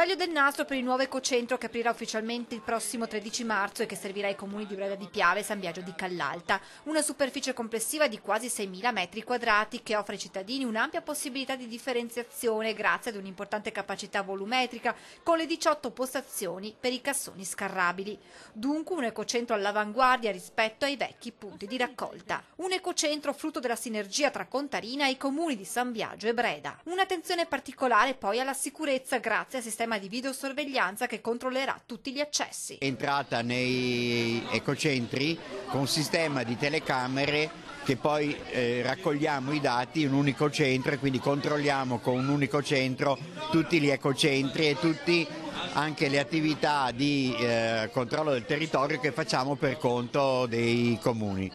Taglio del nastro per il nuovo ecocentro che aprirà ufficialmente il prossimo 13 marzo e che servirà ai comuni di Breda di Piave e San Biagio di Callalta. Una superficie complessiva di quasi 6.000 metri quadrati che offre ai cittadini un'ampia possibilità di differenziazione grazie ad un'importante capacità volumetrica con le 18 postazioni per i cassoni scarrabili. Dunque un ecocentro all'avanguardia rispetto ai vecchi punti di raccolta. Un ecocentro frutto della sinergia tra Contarina e i comuni di San Biagio e Breda. Un'attenzione particolare poi alla sicurezza grazie al sistema di videosorveglianza che controllerà tutti gli accessi. Entrata nei ecocentri con sistema di telecamere che poi eh, raccogliamo i dati in un unico centro e quindi controlliamo con un unico centro tutti gli ecocentri e tutti anche le attività di eh, controllo del territorio che facciamo per conto dei comuni.